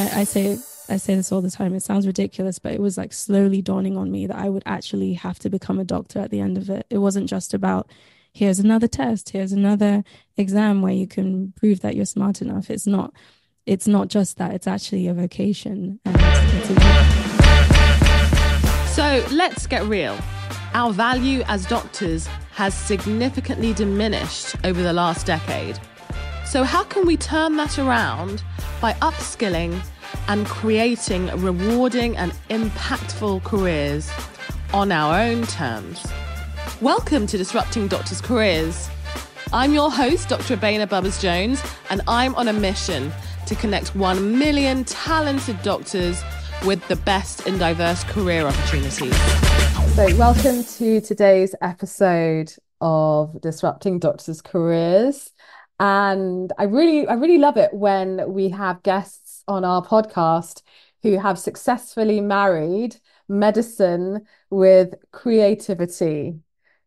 I, I say I say this all the time. It sounds ridiculous, but it was like slowly dawning on me that I would actually have to become a doctor at the end of it. It wasn't just about here's another test, here's another exam where you can prove that you're smart enough. It's not it's not just that, it's actually a vocation. It's, it's so let's get real. Our value as doctors has significantly diminished over the last decade. So, how can we turn that around by upskilling and creating rewarding and impactful careers on our own terms? Welcome to Disrupting Doctors' Careers. I'm your host, Dr. Abeyna Bubbers Jones, and I'm on a mission to connect 1 million talented doctors with the best in diverse career opportunities. So, welcome to today's episode of Disrupting Doctors' Careers and i really i really love it when we have guests on our podcast who have successfully married medicine with creativity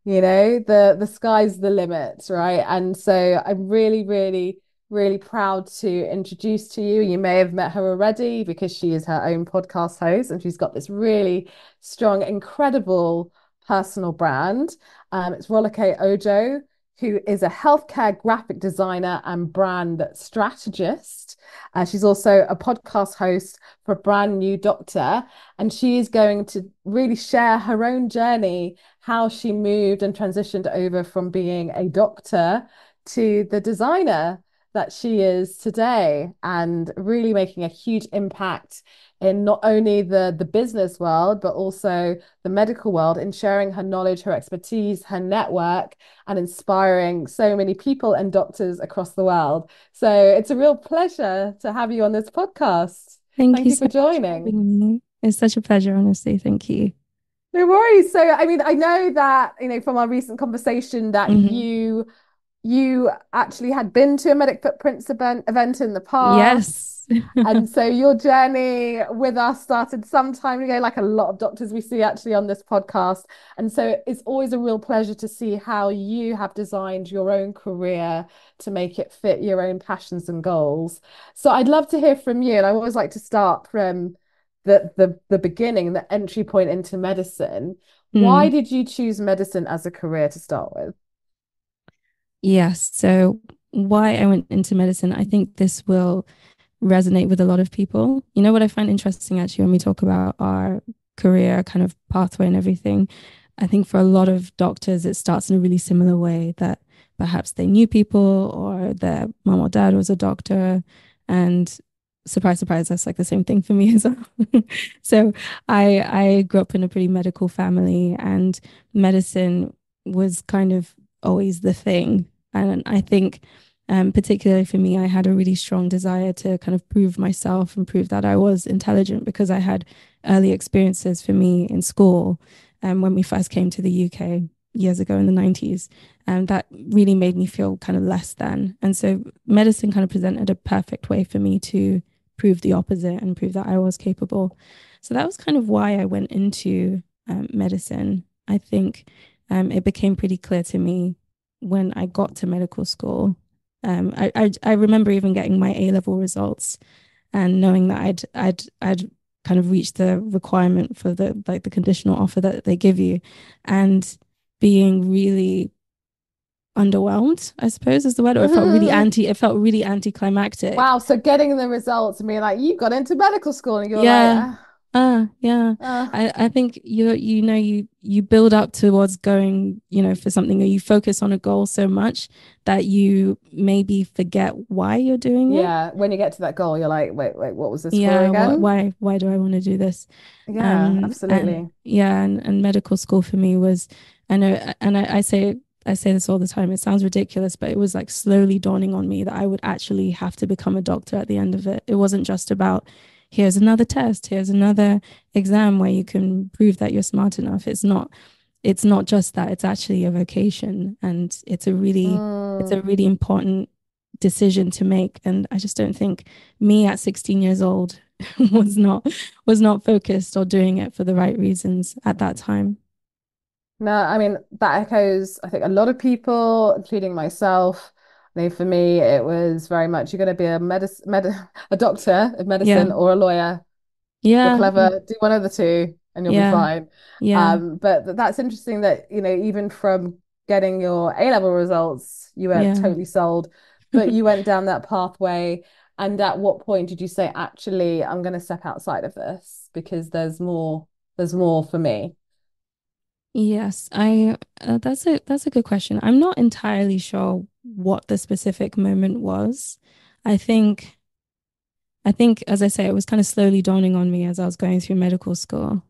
you know the the sky's the limit right? And so i'm really really really proud to introduce to you you may have met her already because she is her own podcast host and she's got this really strong incredible personal brand. Um, it's Rolake Ojo who is a healthcare graphic designer and brand strategist. Uh, she's also a podcast host for Brand New Doctor, and she is going to really share her own journey, how she moved and transitioned over from being a doctor to the designer that she is today, and really making a huge impact in not only the the business world but also the medical world in sharing her knowledge her expertise her network and inspiring so many people and doctors across the world. So it's a real pleasure to have you on this podcast. Thank, thank you, you so for joining. it's such a pleasure honestly. Thank you. No worries. So i mean i know that you know from our recent conversation that mm-hmm. you you actually had been to a medic footprints event event in the past yes and so your journey with us started some time ago, like a lot of doctors we see actually on this podcast. And so it's always a real pleasure to see how you have designed your own career to make it fit your own passions and goals. So I'd love to hear from you. And I always like to start from the the, the beginning, the entry point into medicine. Mm. Why did you choose medicine as a career to start with? Yes. So why I went into medicine, I think this will resonate with a lot of people. You know what I find interesting actually when we talk about our career kind of pathway and everything. I think for a lot of doctors, it starts in a really similar way that perhaps they knew people or their mom or dad was a doctor. And surprise, surprise, that's like the same thing for me as well. so I I grew up in a pretty medical family and medicine was kind of always the thing. And I think um, particularly for me, I had a really strong desire to kind of prove myself and prove that I was intelligent because I had early experiences for me in school um, when we first came to the UK years ago in the 90s. And that really made me feel kind of less than. And so medicine kind of presented a perfect way for me to prove the opposite and prove that I was capable. So that was kind of why I went into um, medicine. I think um, it became pretty clear to me when I got to medical school um, I, I I remember even getting my A level results and knowing that I'd I'd I'd kind of reached the requirement for the like the conditional offer that they give you and being really underwhelmed i suppose is the word or it felt really mm-hmm. anti it felt really anticlimactic wow so getting the results and being like you got into medical school and you're yeah. like ah. Ah, yeah. Uh, I, I think you you know you you build up towards going, you know, for something or you focus on a goal so much that you maybe forget why you're doing it. Yeah. When you get to that goal, you're like, wait, wait, what was this yeah, for again? Why why do I want to do this? Yeah, um, absolutely. And, yeah, and, and medical school for me was I know and I, I say I say this all the time. It sounds ridiculous, but it was like slowly dawning on me that I would actually have to become a doctor at the end of it. It wasn't just about here's another test here's another exam where you can prove that you're smart enough it's not it's not just that it's actually a vocation and it's a really mm. it's a really mm. important decision to make and i just don't think me at 16 years old was not was not focused or doing it for the right reasons at that time no i mean that echoes i think a lot of people including myself For me, it was very much you're going to be a medicine, med a doctor of medicine Yeah. or a lawyer. Yeah. You're clever, do one of the two, and you'll Yeah. be fine. Yeah. Um, but th- that's interesting that, you know, even from getting your A-level results, you were Yeah. totally sold, but you went down that pathway. And at what point did you say, actually, I'm going to step outside of this because there's more, there's more for me? Yes, I uh, that's a that's a good question. I'm not entirely sure what the specific moment was. I think I think as I say, it was kind of slowly dawning on me as I was going through medical school.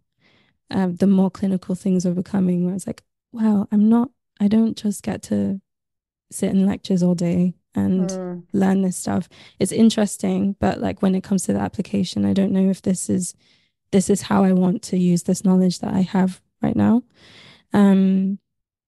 Um, the more clinical things were becoming, where I was like, wow, I'm not, I don't just get to sit in lectures all day and Mm, learn this stuff. It's interesting, but like when it comes to the application, I don't know if this is this is how I want to use this knowledge that I have right now. Um,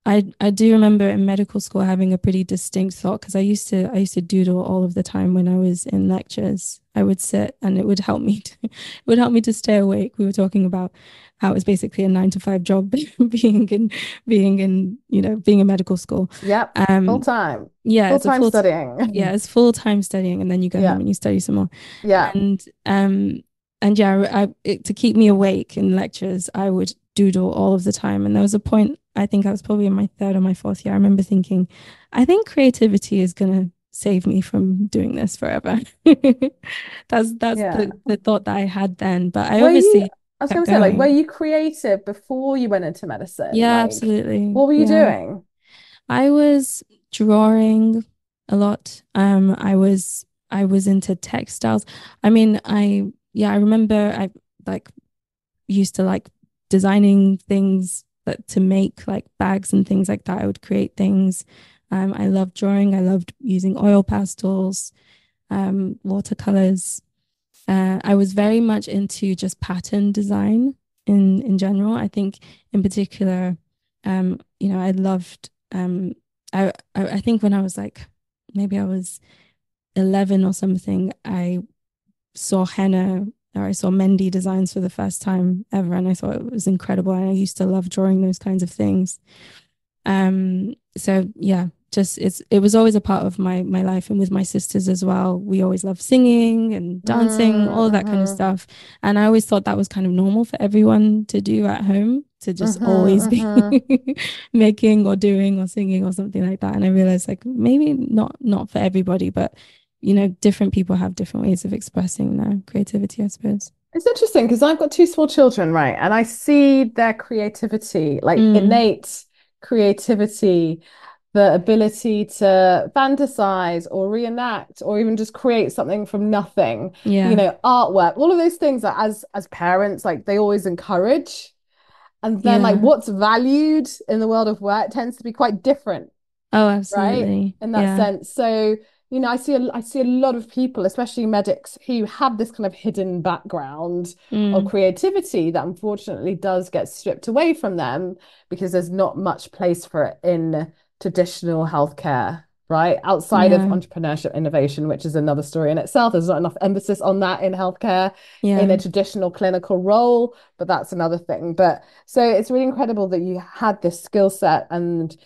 I I do remember in medical school having a pretty distinct thought because I used to I used to doodle all of the time when I was in lectures. I would sit and it would help me to, it would help me to stay awake. We were talking about how it was basically a nine to five job being in being in you know being in medical school. Yep, full Um, time, yeah, Full time full studying. yeah, it's full time studying, and then you go Yeah. home and you study some more. Yeah. And um and yeah, I, it, to keep me awake in lectures, I would doodle all of the time. And there was a point, I think I was probably in my third or my fourth year. I remember thinking, I think creativity is gonna save me from doing this forever. That's that's Yeah. the, the thought that I had then. But I Were you, obviously I was going to say, like, were you creative before you went into medicine? Yeah, Like, absolutely. what were you Yeah. doing? I was drawing a lot. Um, I was I was into textiles. I mean, I yeah, I remember I like used to like designing things that to make like bags and things like that. I would create things. Um, I loved drawing. I loved using oil pastels, um, watercolors. Uh, I was very much into just pattern design in in general. I think in particular, um, you know, I loved um I, I I think when I was like maybe I was 11 or something, I saw henna I saw mehndi designs for the first time ever, and I thought it was incredible. And I used to love drawing those kinds of things. Um, so yeah, just it's it was always a part of my my life, and with my sisters as well. We always loved singing and dancing, all of that kind of Mhm. stuff. And I always thought that was kind of normal for everyone to do at home, to just Mhm, always be mhm. making or doing or singing or something like that. And I realized like maybe not not for everybody, but you know, different people have different ways of expressing their creativity, I suppose. It's interesting because I've got two small children, right? And I see their creativity, like Mm. innate creativity, the ability to fantasize or reenact or even just create something from nothing. Yeah. You know, artwork, all of those things that as as parents, like they always encourage. And then like what's valued in the world of work tends to be quite different. Oh, right? absolutely. in that Yeah. sense. So, you know, I see a, I see a lot of people, especially medics, who have this kind of hidden background of Mm. creativity that unfortunately does get stripped away from them because there's not much place for it in traditional healthcare, right? Outside of entrepreneurship innovation, which is another story in itself. There's not enough emphasis on that in healthcare in a traditional clinical role, but that's another thing. But so it's really incredible that you had this skill set and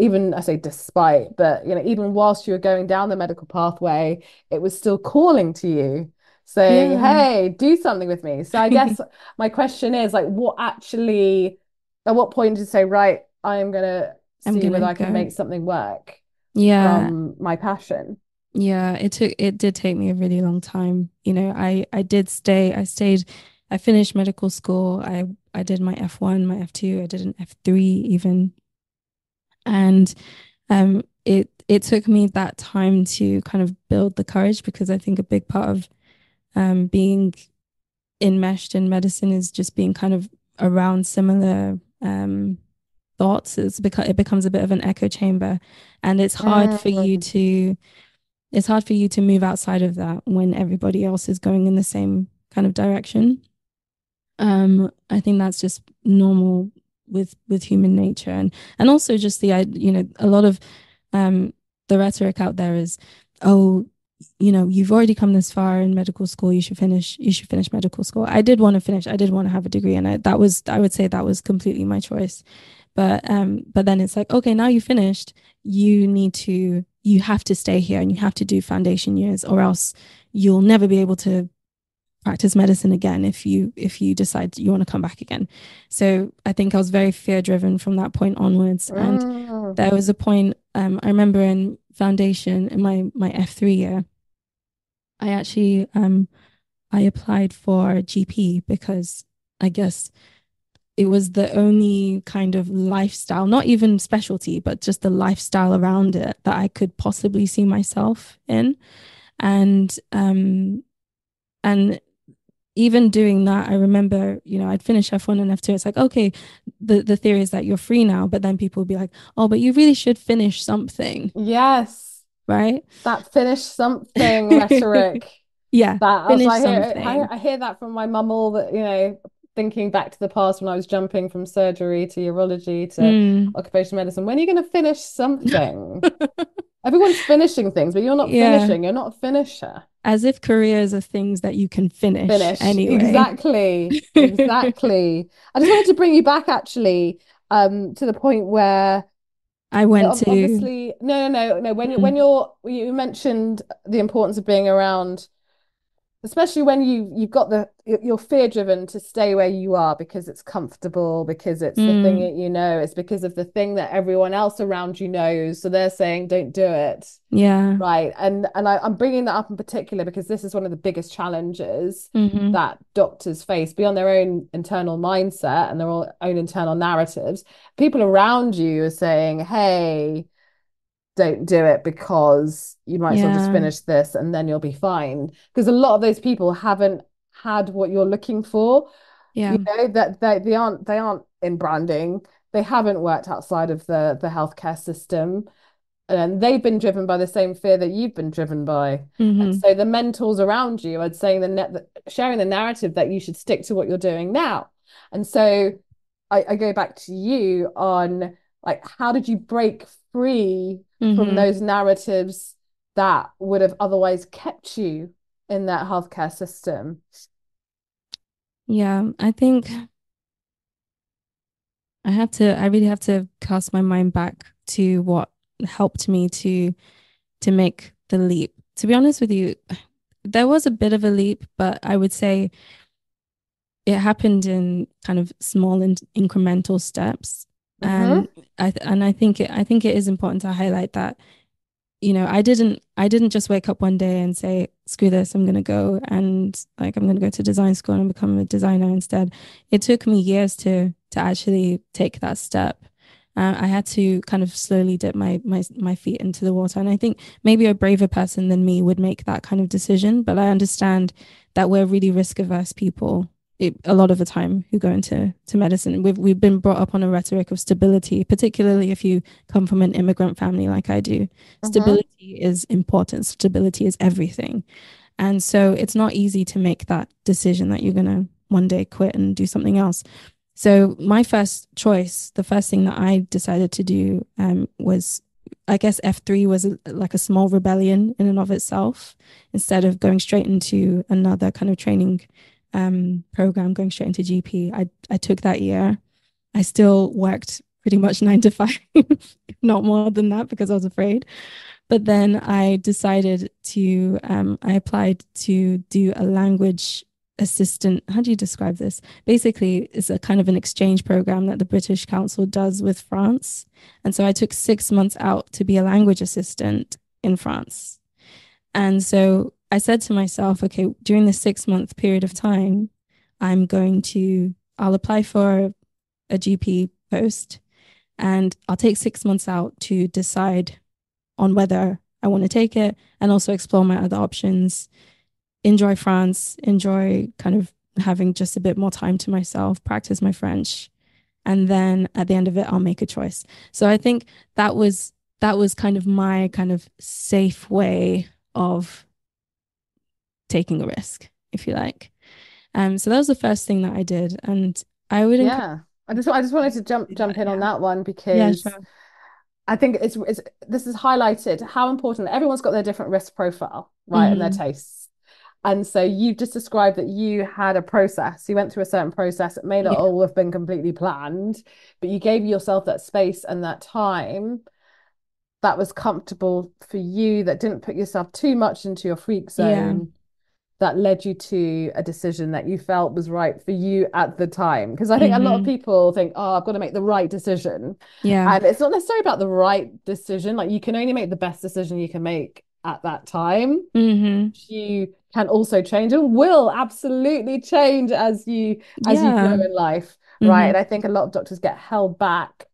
even I say despite, but you know, even whilst you were going down the medical pathway, it was still calling to you, saying, Yeah. "Hey, do something with me." So I guess my question is like, what actually, at what point did you say, right, I am gonna I'm see whether gonna I can make something work Yeah. from my passion? Yeah, it took it did take me a really long time. You know, I I did stay, I stayed, I finished medical school. I I did my F1, my F2, I did an F3 even. And um it it took me that time to kind of build the courage because I think a big part of um being enmeshed in medicine is just being kind of around similar um thoughts. It's because it becomes a bit of an echo chamber and it's hard for you Mm. to it's hard for you to move outside of that when everybody else is going in the same kind of direction. Um, I think that's just normal with with human nature. And and also just the you know a lot of um the rhetoric out there is oh you know you've already come this far in medical school you should finish you should finish medical school. I did want to finish I did want to have a degree and I, that was I would say that was completely my choice. But um but then it's like okay now you finished you need to you have to stay here and you have to do foundation years or else you'll never be able to practice medicine again if you if you decide you want to come back again so i think i was very fear driven from that point onwards and oh. there was a point um, i remember in foundation in my my f3 year i actually um i applied for gp because i guess it was the only kind of lifestyle not even specialty but just the lifestyle around it that i could possibly see myself in and um and even doing that, I remember, you know, I'd finish F1 and F2. It's like, okay, the, the theory is that you're free now, but then people would be like, oh, but you really should finish something. Yes. Right. That finish something rhetoric. Yeah. That finish I, hear, I, I hear that from my mum all that, you know, thinking back to the past when I was jumping from surgery to urology to mm. occupational medicine. When are you going to finish something? Everyone's finishing things, but you're not yeah. finishing. You're not a finisher as if careers are things that you can finish, finish. anyway. Exactly. Exactly. I just wanted to bring you back actually um to the point where I went to obviously no no no no when you when you're you mentioned the importance of being around especially when you you've got the you're fear driven to stay where you are because it's comfortable because it's mm. the thing mm. that you know it's because of the thing that everyone else around you knows so they're saying don't do it yeah right and and I, am bringing that up in particular because this is one of the biggest challenges mm-hmm. that doctors face beyond their own internal mindset and their own internal narratives people around you are saying hey don't do it because you might yeah. as well just finish this and then you'll be fine. Because a lot of those people haven't had what you're looking for. Yeah. You know, that they, they aren't they aren't in branding. They haven't worked outside of the the healthcare system. And they've been driven by the same fear that you've been driven by. Mm-hmm. And so the mentors around you are saying the net sharing the narrative that you should stick to what you're doing now. And so I, I go back to you on like how did you break free mm-hmm. from those narratives that would have otherwise kept you in that healthcare system. Yeah i think i have to i really have to cast my mind back to what helped me to to make the leap. To be honest with you there was a bit of a leap but i would say it happened in kind of small and incremental steps Mm-hmm. And I th- and I think it I think it is important to highlight that you know I didn't I didn't just wake up one day and say screw this I'm gonna go and like I'm gonna go to design school and become a designer instead. It took me years to to actually take that step. Uh, I had to kind of slowly dip my my my feet into the water, and I think maybe a braver person than me would make that kind of decision. But I understand that we're really risk averse people it, a lot of the time who go into to medicine. We've we've been brought up on a rhetoric of stability, particularly if you come from an immigrant family like I do. Mm-hmm. Stability is important. Stability is everything, and so it's not easy to make that decision that you're gonna one day quit and do something else. So my first choice, the first thing that I decided to do, um, was I guess F3 was a, like a small rebellion in and of itself. Instead of going straight into another kind of training um, program going straight into GP. I, I took that year. I still worked pretty much nine to five, not more than that because I was afraid. But then I decided to, um, I applied to do a language assistant. How do you describe this? Basically, it's a kind of an exchange program that the British Council does with France. And so I took six months out to be a language assistant in France. And so I said to myself, okay, during the six month period of time, I'm going to, I'll apply for a GP post and I'll take six months out to decide on whether I want to take it and also explore my other options, enjoy France, enjoy kind of having just a bit more time to myself, practice my French. And then at the end of it, I'll make a choice. So I think that was that was kind of my kind of safe way of taking a risk, if you like. Um, so that was the first thing that I did, and I would. Yeah, I just I just wanted to jump jump in yeah. on that one because. Yeah, sure. I think it's, it's this is highlighted how important everyone's got their different risk profile, right, mm. and their mm-hmm. tastes. And so you've just described that you had a process, you went through a certain process. It may not yeah. all have been completely planned, but you gave yourself that space and that time that was comfortable for you, that didn't put yourself too much into your freak zone. That led you to a decision that you felt was right for you at the time? Because I think mm-hmm. a lot of mm-hmm. people think, oh, I've got to make the right decision. Yeah. And it's not necessarily about the right decision. Like you can only make the best decision you can make at that time. Mm-hmm. You can also change and will absolutely change as you as yeah. you grow in life. Right. Mm-hmm. And I think a lot of doctors get held back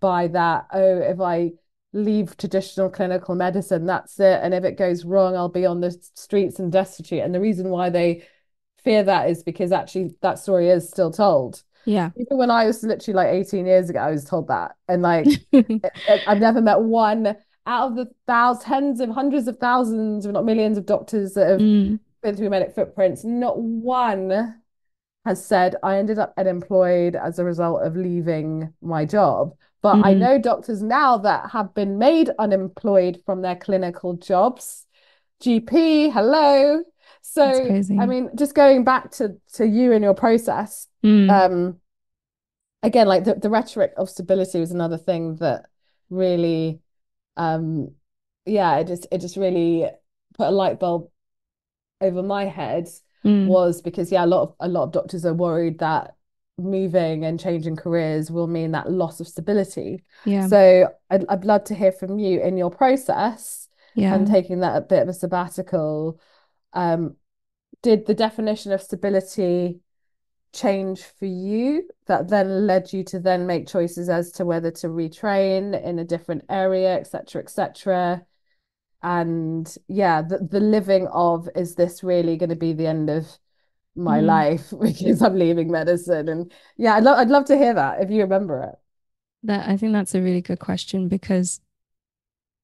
by that. Oh, if I leave traditional clinical medicine, that's it. And if it goes wrong, I'll be on the streets and destitute. And the reason why they fear that is because actually that story is still told. Yeah. Even when I was literally like 18 years ago, I was told that. And like, it, it, I've never met one out of the thousands, tens of hundreds of thousands, if not millions of doctors that have mm. been through medic footprints, not one has said, I ended up unemployed as a result of leaving my job. But mm-hmm. I know doctors now that have been made unemployed from their clinical jobs. GP, hello. So I mean, just going back to to you and your process, mm. um, again, like the, the rhetoric of stability was another thing that really um yeah, it just it just really put a light bulb over my head mm. was because yeah, a lot of a lot of doctors are worried that moving and changing careers will mean that loss of stability. Yeah. So I'd, I'd love to hear from you in your process yeah. and taking that a bit of a sabbatical. Um, did the definition of stability change for you that then led you to then make choices as to whether to retrain in a different area, etc., etc.? And yeah, the, the living of is this really going to be the end of my mm. life because I'm leaving medicine. And yeah, I'd love I'd love to hear that if you remember it. That I think that's a really good question because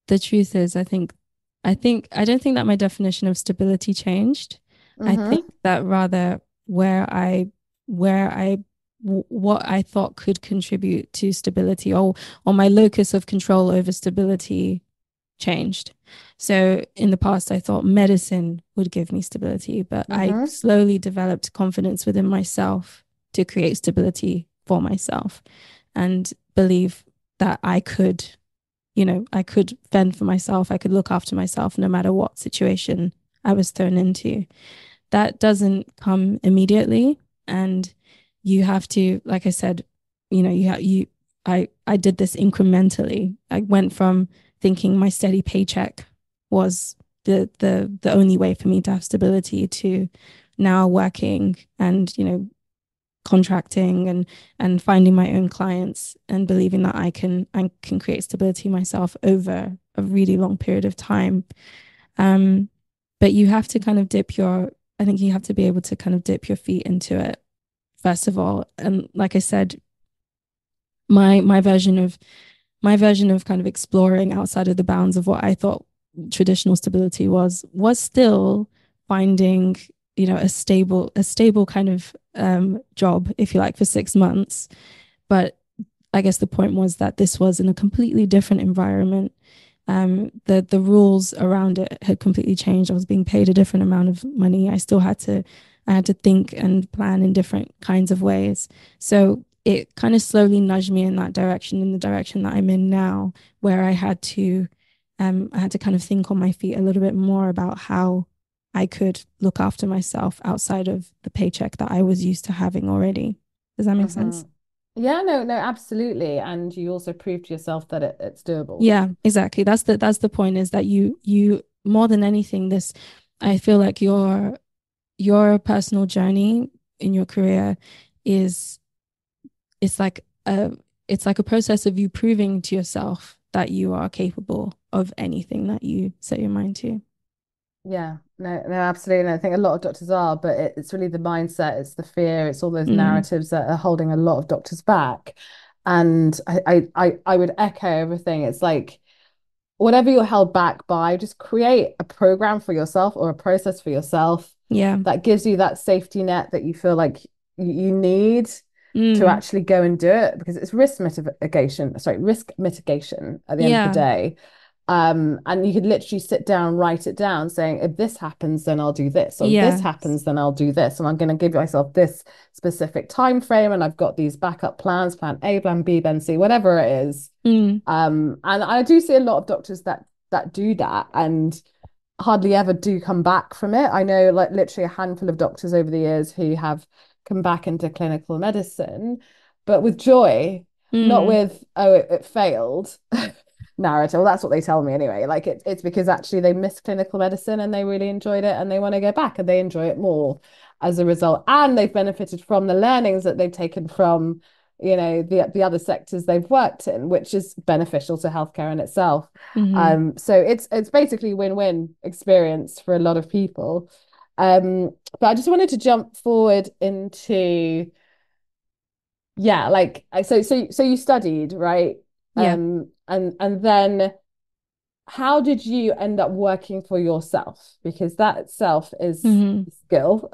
the truth is I think I think I don't think that my definition of stability changed. Mm-hmm. I think that rather where I where I what I thought could contribute to stability or or my locus of control over stability changed. So in the past, I thought medicine would give me stability, but mm-hmm. I slowly developed confidence within myself to create stability for myself and believe that I could, you know, I could fend for myself, I could look after myself no matter what situation I was thrown into. That doesn't come immediately. And you have to, like I said, you know, you have, you, I, I did this incrementally. I went from thinking my steady paycheck was the the the only way for me to have stability to now working and you know contracting and and finding my own clients and believing that I can I can create stability myself over a really long period of time. Um but you have to kind of dip your I think you have to be able to kind of dip your feet into it first of all. And like I said my my version of my version of kind of exploring outside of the bounds of what I thought traditional stability was was still finding you know a stable a stable kind of um, job if you like for six months. But i guess the point was that this was in a completely different environment. Um, the the rules around it had completely changed. I was being paid a different amount of money. I still had to i had to think and plan in different kinds of ways. So it kind of slowly nudged me in that direction, in the direction that I'm in now, where I had to, um, I had to kind of think on my feet a little bit more about how I could look after myself outside of the paycheck that I was used to having already. Does that make mm-hmm. sense? Yeah, no, no, absolutely. And you also proved to yourself that it, it's doable. Yeah, exactly. That's the that's the point is that you you more than anything, this I feel like your your personal journey in your career is it's like a it's like a process of you proving to yourself that you are capable of anything that you set your mind to. Yeah, no, no, absolutely. And I think a lot of doctors are, but it, it's really the mindset, it's the fear, it's all those mm. narratives that are holding a lot of doctors back. And I, I, I would echo everything. It's like whatever you're held back by, just create a program for yourself or a process for yourself. Yeah. That gives you that safety net that you feel like you need mm. to actually go and do it because it's risk mitigation sorry risk mitigation at the end yeah. of the day Um, and you could literally sit down, write it down, saying, if this happens, then I'll do this, or if this happens, then I'll do this. And I'm going to give myself this specific time frame, and I've got these backup plans, plan A, plan B, plan C, whatever it is. Mm. Um, and I do see a lot of doctors that that do that and hardly ever do come back from it. I know like literally a handful of doctors over the years who have come back into clinical medicine, but with joy, not Mm. with, oh, it, it failed narrative. Well, that's what they tell me anyway. Like it, it's because actually they miss clinical medicine and they really enjoyed it and they want to go back and they enjoy it more as a result. And they've benefited from the learnings that they've taken from, you know, the the other sectors they've worked in, which is beneficial to healthcare in itself. Mhm. Um, so it's it's basically win-win experience for a lot of people. Um, but I just wanted to jump forward into yeah, like so so so you studied, right? Yeah. Um, and and then how did you end up working for yourself? Because that itself is Mhm. skill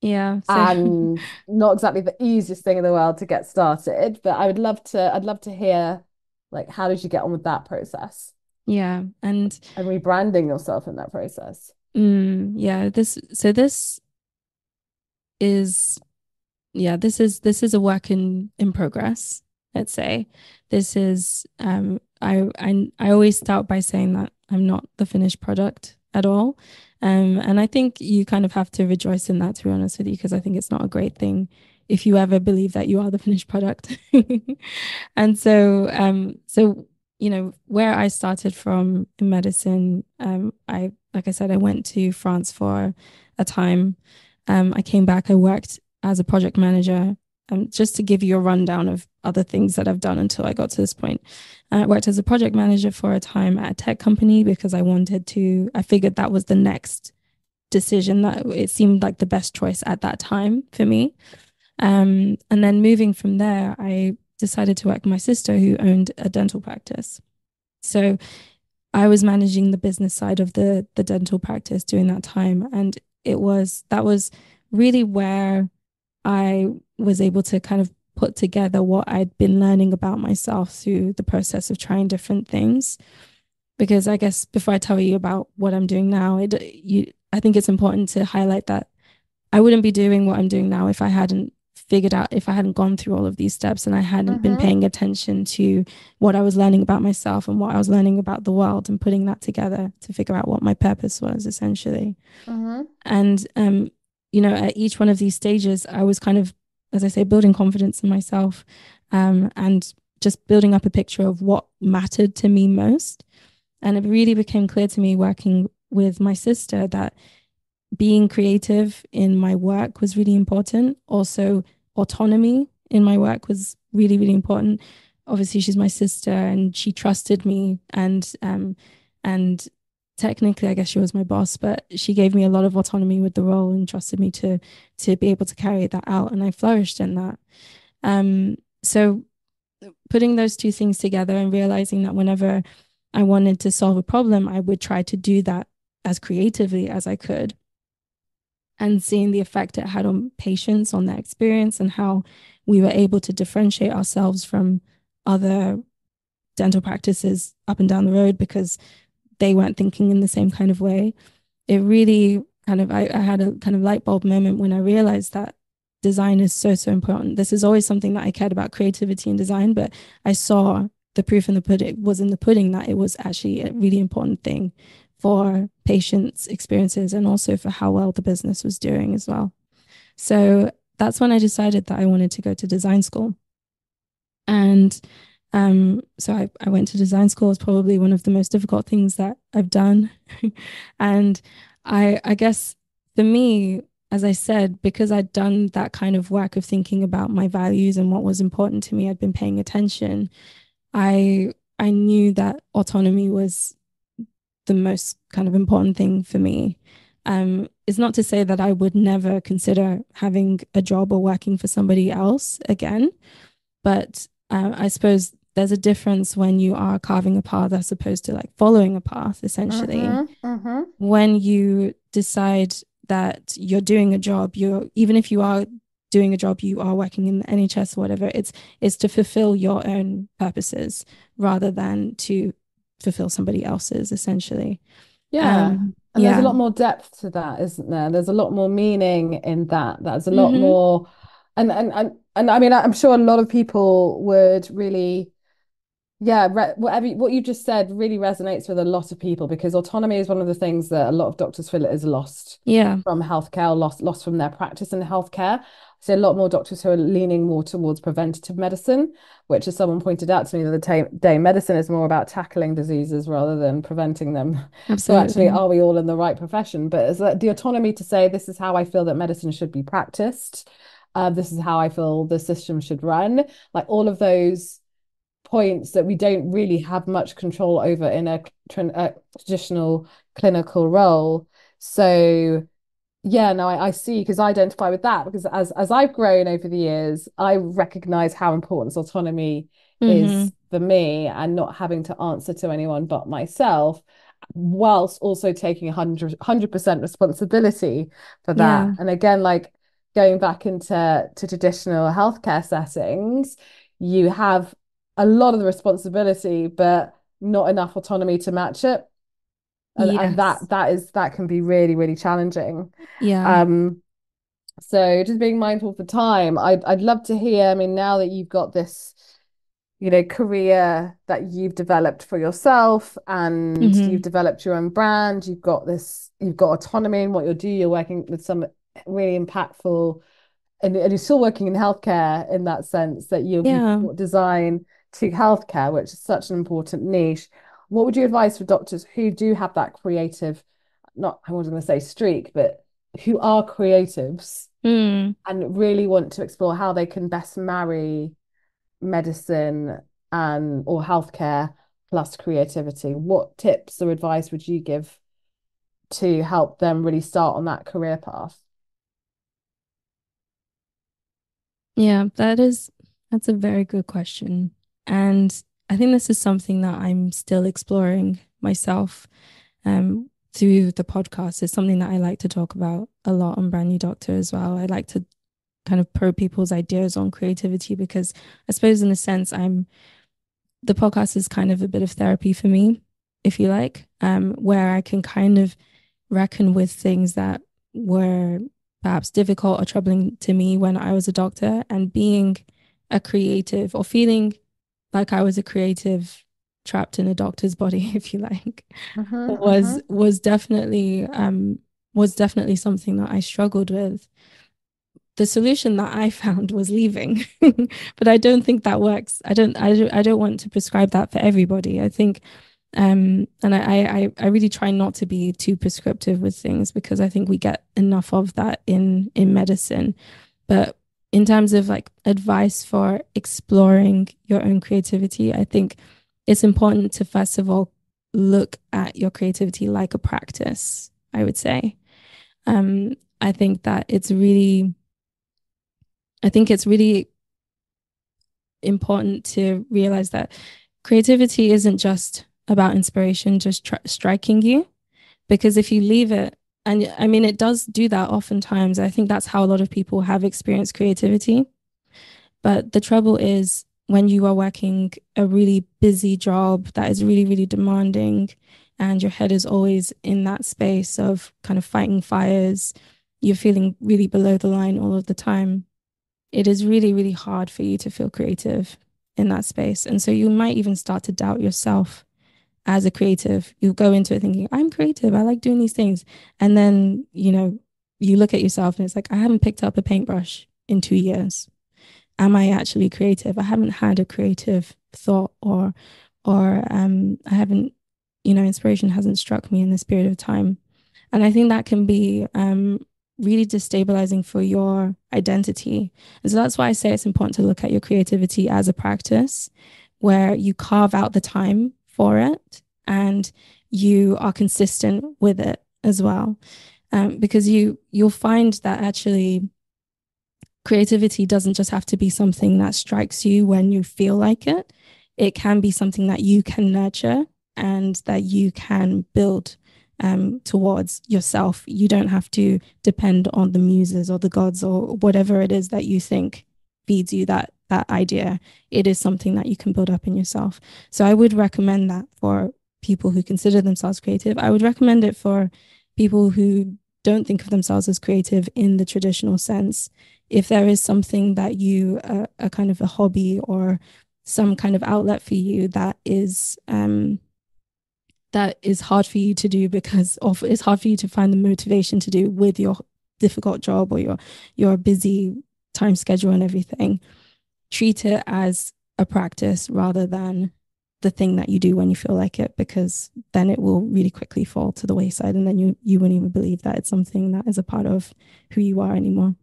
Yeah. So and not exactly the easiest thing in the world to get started. But I would love to I'd love to hear like how did you get on with that process yeah. And and rebranding yourself in that process? Mm, yeah, this so this is yeah, this is this is a work in in progress, let's say. This is um I I I always start by saying that I'm not the finished product at all. Um and I think you kind of have to rejoice in that to be honest with you, because I think it's not a great thing if you ever believe that you are the finished product. And so um so you know where I started from in medicine, um I like I said, I went to France for a time. Um, I came back, I worked as a project manager. Um, just to give you a rundown of other things that I've done until I got to this point. Uh, I worked as a project manager for a time at a tech company because I wanted to, I figured that was the next decision that it seemed like the best choice at that time for me. Um, and then moving from there, I decided to work with my sister who owned a dental practice. So I was managing the business side of the the dental practice during that time, and it was that was really where I was able to kind of put together what I'd been learning about myself through the process of trying different things. Because I guess before I tell you about what I'm doing now, it you I think it's important to highlight that I wouldn't be doing what I'm doing now if I hadn't figured out if I hadn't gone through all of these steps and I hadn't been Mhm. paying attention to what I was learning about myself and what I was learning about the world and putting that together to figure out what my purpose was essentially. Mhm. And um, you know, at each one of these stages, I was kind of, as I say, building confidence in myself, um, and just building up a picture of what mattered to me most. And it really became clear to me working with my sister that being creative in my work was really important. Also, autonomy in my work was really, really important. Obviously, she's my sister and she trusted me and um and technically I guess she was my boss, but she gave me a lot of autonomy with the role and trusted me to to be able to carry that out and I flourished in that. Um so putting those two things together and realizing that whenever I wanted to solve a problem, I would try to do that as creatively as I could. And seeing the effect it had on patients, on their experience, and how we were able to differentiate ourselves from other dental practices up and down the road because they weren't thinking in the same kind of way. It really kind of, I, I had a kind of light bulb moment when I realized that design is so, so important. This is always something that I cared about creativity and design, but I saw the proof in the pudding was in the pudding that it was actually a really important thing for patients' experiences and also for how well the business was doing as well. So that's when I decided that I wanted to go to design school. And um, so I, I went to design school. It's probably one of the most difficult things that I've done. and I I guess for me, as I said, because I'd done that kind of work of thinking about my values and what was important to me, I'd been paying attention. I I knew that autonomy was the most kind of important thing for me. Um, it's not to say that I would never consider having a job or working for somebody else again, but uh, I suppose there's a difference when you are carving a path as opposed to like following a path, essentially. Mhm. Mhm. When you decide that you're doing a job, you're even if you are doing a job, you are working in the NHS or whatever, it's it's to fulfill your own purposes rather than to fulfill somebody else's essentially. Yeah. Um, and yeah. there's a lot more depth to that, isn't there? There's a lot more meaning in that. There's a lot mm-hmm. more and, and and and I mean I'm sure a lot of people would really yeah, re- whatever what you just said really resonates with a lot of people because autonomy is one of the things that a lot of doctors feel is lost yeah. from healthcare, lost lost from their practice in healthcare. See a lot more doctors who are leaning more towards preventative medicine, which, as someone pointed out to me the other day, medicine is more about tackling diseases rather than preventing them. Absolutely. So actually, are we all in the right profession? But is that the autonomy to say this is how I feel that medicine should be practiced. Uh, this is how I feel the system should run. Like all of those points that we don't really have much control over in a, a traditional clinical role. So yeah, no, I, I see because I identify with that because as as I've grown over the years, I recognize how important autonomy mm-hmm. is for me and not having to answer to anyone but myself whilst also taking 100 100% responsibility for that. Yeah. And again, like going back into to traditional healthcare settings, you have a lot of the responsibility, but not enough autonomy to match it. And, yes. and that that is that can be really, really challenging. Yeah. Um so just being mindful for time. I'd I'd love to hear, I mean, now that you've got this, you know, career that you've developed for yourself and mm-hmm. you've developed your own brand, you've got this, you've got autonomy in what you do, you're working with some really impactful and, and you're still working in healthcare in that sense that you yeah. design to healthcare, which is such an important niche. What would you advise for doctors who do have that creative, not I wasn't going to say streak, but who are creatives mm. and really want to explore how they can best marry medicine and or healthcare plus creativity? What tips or advice would you give to help them really start on that career path? Yeah, that is that's a very good question. And I think this is something that I'm still exploring myself um, through the podcast. It's something that I like to talk about a lot on Brand New Doctor as well. I like to kind of probe people's ideas on creativity because I suppose, in a sense, I'm the podcast is kind of a bit of therapy for me, if you like, um, where I can kind of reckon with things that were perhaps difficult or troubling to me when I was a doctor and being a creative or feeling like I was a creative trapped in a doctor's body, if you like, uh-huh, was uh-huh. was definitely um was definitely something that I struggled with. The solution that I found was leaving, but I don't think that works. I don't I don't I don't want to prescribe that for everybody. I think um and I, I i really try not to be too prescriptive with things because i think we get enough of that in in medicine but in terms of like advice for exploring your own creativity, I think it's important to first of all look at your creativity like a practice, I would say. Um, I think that it's really, I think it's really important to realize that creativity isn't just about inspiration just tr- striking you. Because if you leave it and I mean, it does do that oftentimes. I think that's how a lot of people have experienced creativity. But the trouble is when you are working a really busy job that is really, really demanding, and your head is always in that space of kind of fighting fires, you're feeling really below the line all of the time. It is really, really hard for you to feel creative in that space. And so you might even start to doubt yourself as a creative, you go into it thinking, I'm creative, I like doing these things. And then, you know, you look at yourself and it's like, I haven't picked up a paintbrush in two years. Am I actually creative? I haven't had a creative thought or or um I haven't, you know, inspiration hasn't struck me in this period of time. And I think that can be um really destabilizing for your identity. And so that's why I say it's important to look at your creativity as a practice where you carve out the time for it and you are consistent with it as well. Um, because you you'll find that actually creativity doesn't just have to be something that strikes you when you feel like it. It can be something that you can nurture and that you can build um, towards yourself. You don't have to depend on the muses or the gods or whatever it is that you think feeds you that that idea, it is something that you can build up in yourself. So I would recommend that for people who consider themselves creative. I would recommend it for people who don't think of themselves as creative in the traditional sense. If there is something that you, uh, a kind of a hobby or some kind of outlet for you that is um, that is hard for you to do because of it's hard for you to find the motivation to do with your difficult job or your your busy time schedule and everything treat it as a practice rather than the thing that you do when you feel like it because then it will really quickly fall to the wayside and then you you wouldn't even believe that it's something that is a part of who you are anymore.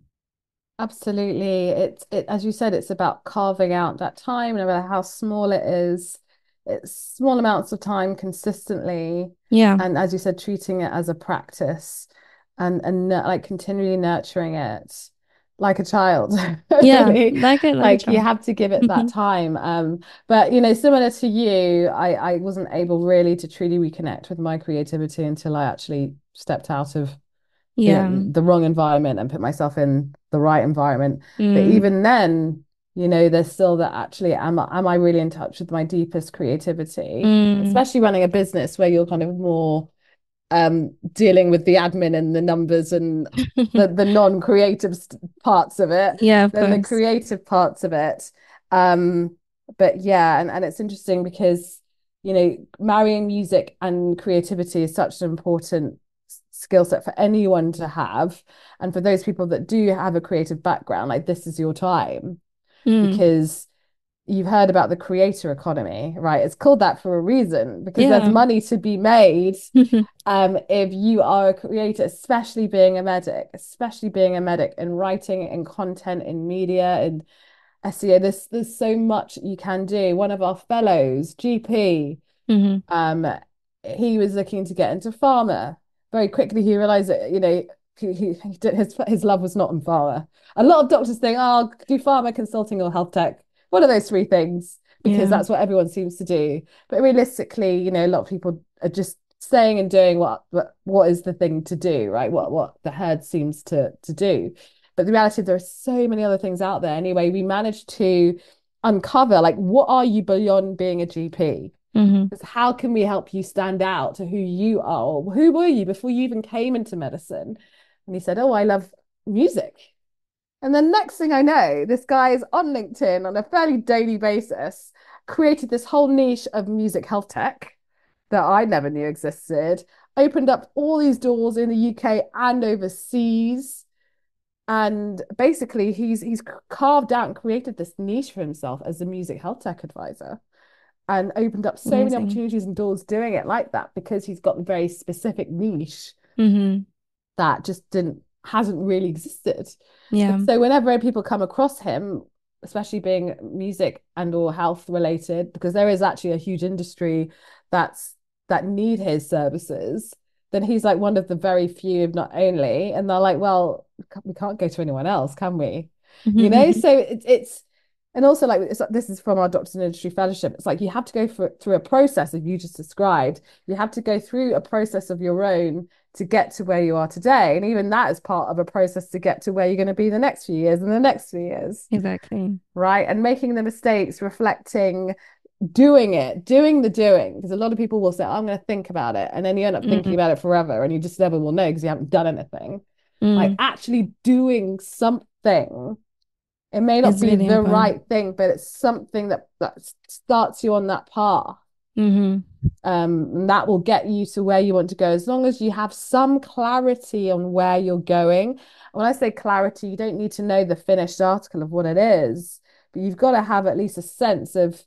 Absolutely. It's it as you said it's about carving out that time no matter how small it is. It's small amounts of time consistently. Yeah. And as you said treating it as a practice and and like continually nurturing it like a child yeah really. like it like, like you have to give it that time um but you know similar to you I I wasn't able really to truly reconnect with my creativity until I actually stepped out of yeah you know, the wrong environment and put myself in the right environment mm. but even then you know there's still that actually am I, am I really in touch with my deepest creativity mm. especially running a business where you're kind of more um, dealing with the admin and the numbers and the, the non-creative parts of it yeah of than the creative parts of it. Um, but yeah and, and it's interesting because you know marrying music and creativity is such an important skill set for anyone to have. And for those people that do have a creative background like this is your time mm. because you've heard about the creator economy, right? It's called that for a reason because yeah. there's money to be made um, if you are a creator, especially being a medic, especially being a medic in writing and content in media and SEO. There's there's so much you can do. One of our fellows, GP, mm-hmm. um, he was looking to get into pharma. Very quickly, he realized that you know he, he, his his love was not in pharma. A lot of doctors think, "Oh, do pharma consulting or health tech." One of those three things because yeah. that's what everyone seems to do. But realistically, you know, a lot of people are just saying and doing what what, what is the thing to do, right? What what the herd seems to to do. But the reality is there are so many other things out there. Anyway, we managed to uncover like what are you beyond being a GP? Mm-hmm. How can we help you stand out to who you are? Who were you before you even came into medicine? And he said, Oh, I love music. And then next thing I know, this guy is on LinkedIn on a fairly daily basis, created this whole niche of music health tech that I never knew existed, opened up all these doors in the UK and overseas. And basically he's he's carved out and created this niche for himself as a music health tech advisor and opened up so Amazing. many opportunities and doors doing it like that because he's got the very specific niche mm-hmm. that just didn't hasn't really existed. Yeah. so whenever people come across him, especially being music and or health related, because there is actually a huge industry that's that need his services, then he's like one of the very few, if not only. And they're like, well, we can't go to anyone else, can we? You know, mm-hmm. so it, it's and also like this is from our doctors in industry fellowship it's like you have to go for, through a process of you just described you have to go through a process of your own to get to where you are today. And even that is part of a process to get to where you're going to be the next few years and the next few years. Exactly. Right. And making the mistakes, reflecting, doing it, doing the doing. Because a lot of people will say, oh, I'm going to think about it. And then you end up thinking mm-hmm. about it forever and you just never will know because you haven't done anything. Mm. Like actually doing something. It may not it's be really the important. right thing, but it's something that, that starts you on that path. Mm-hmm. Um, that will get you to where you want to go as long as you have some clarity on where you're going. When I say clarity, you don't need to know the finished article of what it is, but you've got to have at least a sense of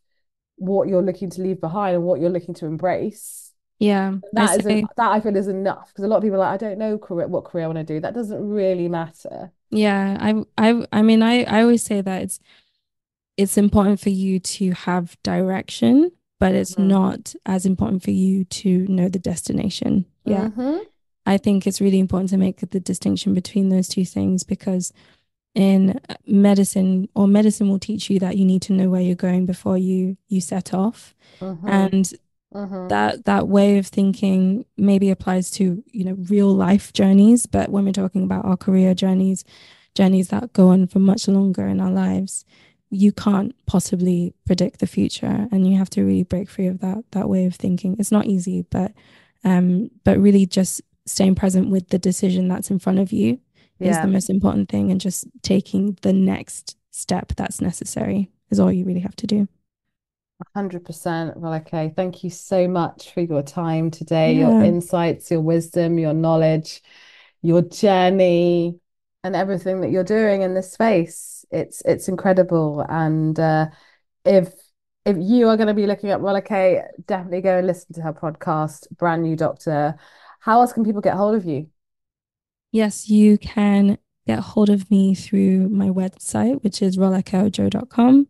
what you're looking to leave behind and what you're looking to embrace. Yeah, that is that I feel is enough because a lot of people are like I don't know career, what career I want to do. That doesn't really matter. Yeah, I I I mean I I always say that it's it's important for you to have direction but it's mm-hmm. not as important for you to know the destination. Yeah. Mm-hmm. I think it's really important to make the distinction between those two things because in medicine or medicine will teach you that you need to know where you're going before you you set off mm-hmm. and mm-hmm. that that way of thinking maybe applies to you know real life journeys but when we're talking about our career journeys journeys that go on for much longer in our lives you can't possibly predict the future and you have to really break free of that that way of thinking it's not easy but um but really just staying present with the decision that's in front of you yeah. is the most important thing and just taking the next step that's necessary is all you really have to do 100% well okay thank you so much for your time today yeah. your insights your wisdom your knowledge your journey and everything that you're doing in this space. It's it's incredible. And uh, if if you are going to be looking at well, okay, definitely go and listen to her podcast, Brand New Doctor. How else can people get hold of you? Yes, you can get hold of me through my website, which is rolakeojo.com.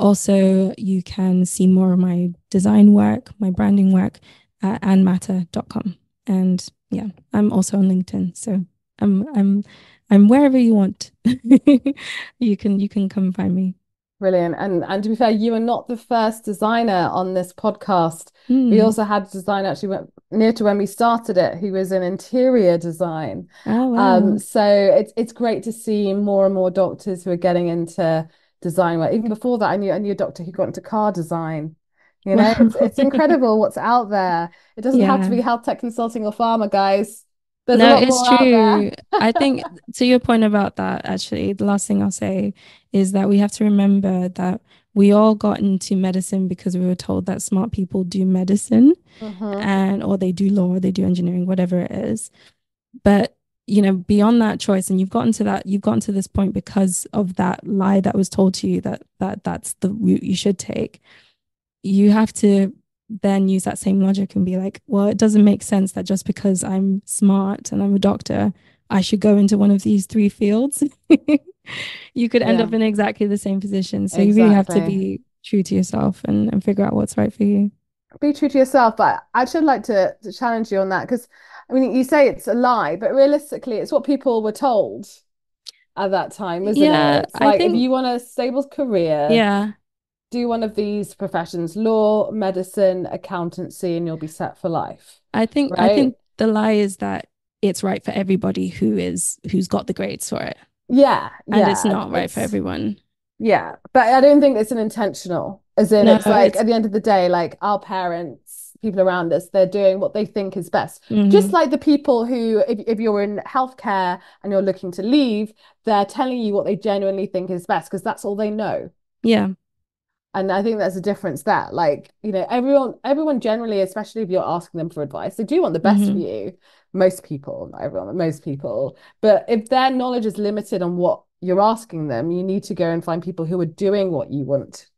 Also, you can see more of my design work, my branding work at andmatter.com. And yeah, I'm also on LinkedIn. So I'm I'm I'm wherever you want. you can you can come find me. Brilliant. And and to be fair, you are not the first designer on this podcast. Mm. We hmm. also had a designer actually near to when we started it, who was in interior design. Oh, wow. Um, so it's it's great to see more and more doctors who are getting into design work. Even before that, I knew I knew a doctor who got into car design. You know, it's, it's incredible what's out there. It doesn't yeah. have to be health tech consulting or pharma, guys. There's no, it's true. I think to your point about that, actually, the last thing I'll say is that we have to remember that we all got into medicine because we were told that smart people do medicine mm-hmm. and or they do law or they do engineering, whatever it is. But you know, beyond that choice, and you've gotten to that, you've gotten to this point because of that lie that was told to you that that that's the route you should take. You have to then use that same logic and be like, well, it doesn't make sense that just because I'm smart and I'm a doctor, I should go into one of these three fields. you could end yeah. up in exactly the same position. So exactly. you really have to be true to yourself and, and figure out what's right for you. Be true to yourself. But I should like to, to challenge you on that because I mean, you say it's a lie, but realistically, it's what people were told at that time, isn't yeah, it? It's like think, if you want a stable career, yeah, do one of these professions law medicine accountancy and you'll be set for life i think right? i think the lie is that it's right for everybody who is who's got the grades for it yeah and yeah, it's not right for everyone yeah but i don't think it's an intentional as in no, it's like it's... at the end of the day like our parents people around us they're doing what they think is best. Mm-hmm. just like the people who if, if you're in healthcare and you're looking to leave they're telling you what they genuinely think is best because that's all they know. Yeah. And i think there's a difference that like you know everyone everyone generally especially if you're asking them for advice they do want the best mm-hmm. for you. Most people not everyone but most people. But if their knowledge is limited on what you're asking them you need to go and find people who are doing what you want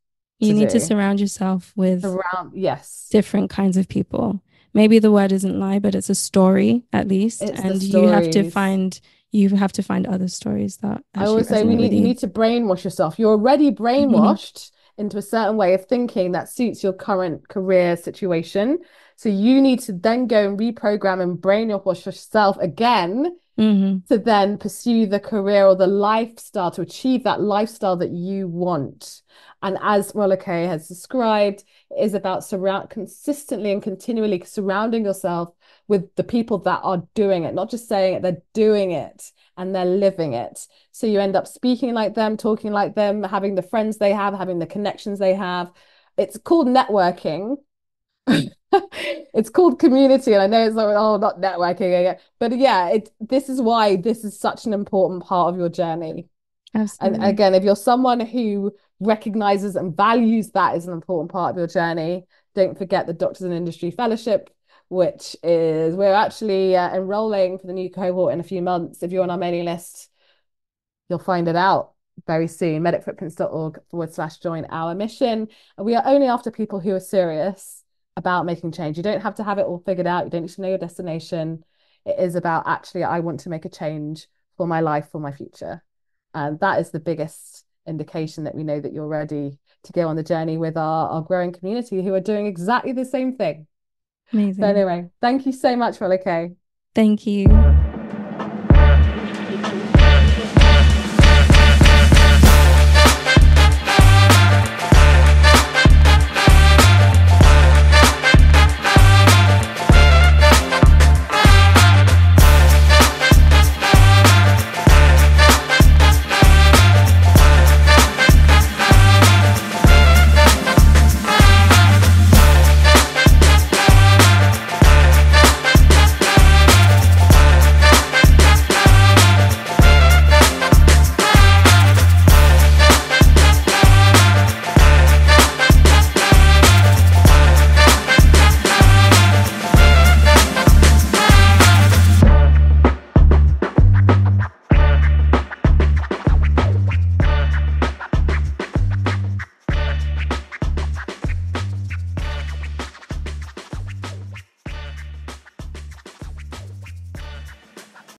you need to surround yourself with around yes different kinds of people maybe the word isn't lie but it's a story at least it's and you have to find you have to find other stories that I always say we need you. you need to brainwash yourself. You're already brainwashed into a certain way of thinking that suits your current career situation. So you need to then go and reprogram and brainwash yourself again mm-hmm. to then pursue the career or the lifestyle to achieve that lifestyle that you want. And as Rolake has described, is about surround consistently and continually surrounding yourself with the people that are doing it, not just saying it, they're doing it and they're living it. So you end up speaking like them, talking like them, having the friends they have, having the connections they have. It's called networking. it's called community, and I know it's like oh, not networking, but yeah, it. This is why this is such an important part of your journey. Absolutely. And again, if you're someone who recognizes and values that as an important part of your journey, don't forget the Doctors in Industry Fellowship which is we're actually uh, enrolling for the new cohort in a few months. If you're on our mailing list, you'll find it out very soon. medicfootprints.org forward slash join our mission. We are only after people who are serious about making change. You don't have to have it all figured out. You don't need to know your destination. It is about actually, I want to make a change for my life, for my future. And that is the biggest indication that we know that you're ready to go on the journey with our, our growing community who are doing exactly the same thing. Amazing. So anyway, thank you so much, Rolake. Thank you.